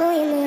Óyeme.